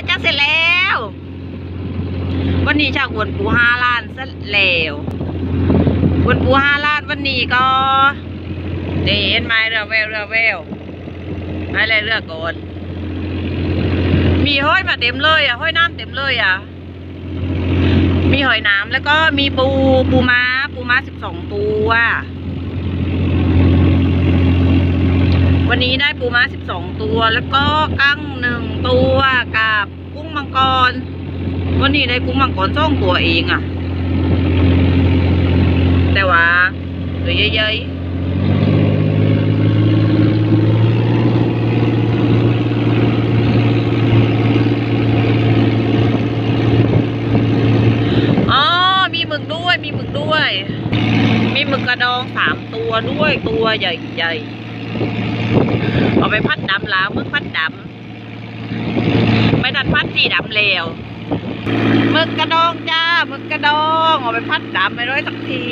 แล้วจ้าเสร็จแล้ว วันนี้ชาวกวนปูห้าล้านซะแล้วกวนปูห้าล้านวันนี้ก็นี่เห็นไหมเรือแววเรือแววอะไรเรือกอนมีห้อยมาเต็มเลยอะห้อยน้ำเต็มเลยอะ มีหอยน้ำแล้วก็มีปูปูม้า ปูม้าสิบสองตัววันนี้ได้ปูม้าสิบสองตัว แล้วก็กั้งหนึ่งตัว กับกุ้งมังกร วันนี้ได้กุ้งมังกรสองตัวเองอะ่ะ แต่ว่าตัวใหญ่ๆอ๋อมีมึกด้วยมีมึกด้วยมีหมึกกระดองสามตัวด้วยตัวใหญ่ๆ เอาไปพัดดำแล้วมึกพัดดำ ไม่ทันพัดสีดำเล้วมึกกระดองจ้ามึกกระดองเอาไปพัดดำไปร้อยสักที